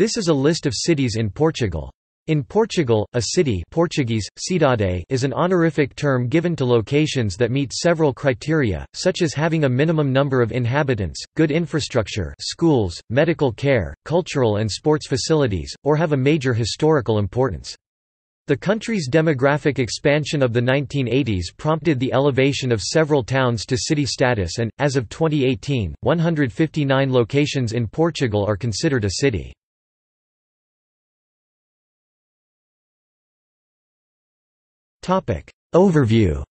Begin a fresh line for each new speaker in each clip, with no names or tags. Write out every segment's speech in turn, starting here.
This is a list of cities in Portugal. In Portugal, a city Portuguese, cidade is an honorific term given to locations that meet several criteria, such as having a minimum number of inhabitants, good infrastructure schools, medical care, cultural and sports facilities, or have a major historical importance. The country's demographic expansion of the 1980s prompted the elevation of several towns to city status and, as of 2018, 159 locations in Portugal are considered a city. Overview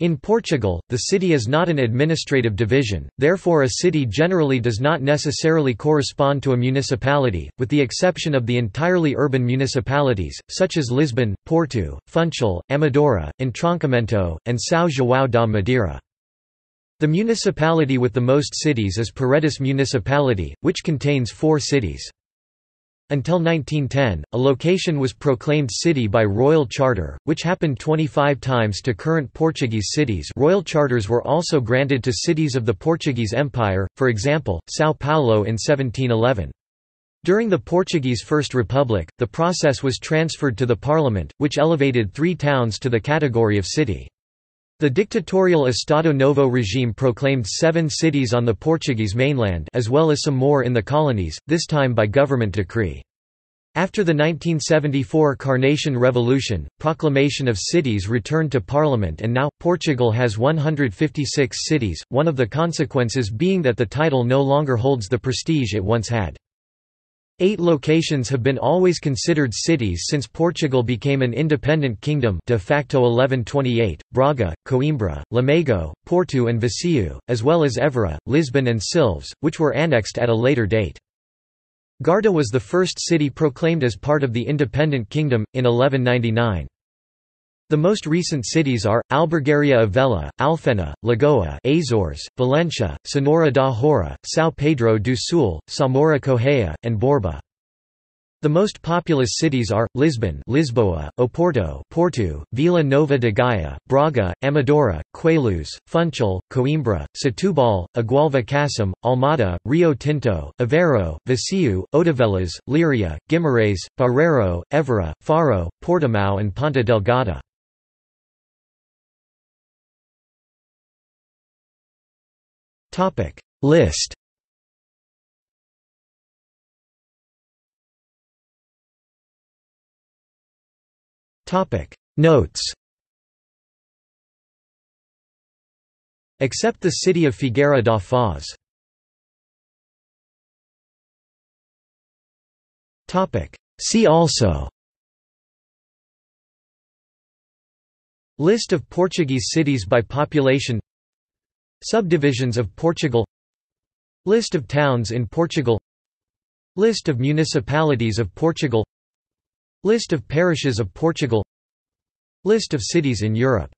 In Portugal, the city is not an administrative division, therefore a city generally does not necessarily correspond to a municipality, with the exception of the entirely urban municipalities, such as Lisbon, Porto, Funchal, Amadora, Entroncamento, and São João da Madeira. The municipality with the most cities is Paredes Municipality, which contains four cities. Until 1910, a location was proclaimed city by royal charter, which happened 25 times to current Portuguese cities royal charters were also granted to cities of the Portuguese Empire, for example, São Paulo in 1711. During the Portuguese First Republic, the process was transferred to the parliament, which elevated three towns to the category of city. The dictatorial Estado Novo regime proclaimed seven cities on the Portuguese mainland as well as some more in the colonies, this time by government decree. After the 1974 Carnation Revolution, proclamation of cities returned to Parliament and now, Portugal has 156 cities, one of the consequences being that the title no longer holds the prestige it once had. Eight locations have been always considered cities since Portugal became an independent kingdom de facto 1128, Braga, Coimbra, Lamego, Porto and Viseu, as well as Évora, Lisbon and Silves, which were annexed at a later date. Guarda was the first city proclaimed as part of the independent kingdom, in 1199. The most recent cities are, Albergaria-a-Velha, Alfena, Lagoa Azores, Valença, Senhora da Hora, São Pedro do Sul, Samora Correia, and Borba. The most populous cities are, Lisbon Lisboa, Oporto Porto, Vila Nova de Gaia, Braga, Amadora, Queluz, Funchal, Coimbra, Setúbal, Agualva-Cacém, Almada, Rio Tinto, Aveiro, Viseu, Odivelas, Leiria, Guimarães, Barreiro, Évora, Faro, Portimão and Ponta Delgada. List. Topic. Notes. Except the city of Figueira da Foz. Topic. See also. List of Portuguese cities by population Subdivisions of Portugal List of towns in Portugal List of municipalities of Portugal List of parishes of Portugal List of cities in Europe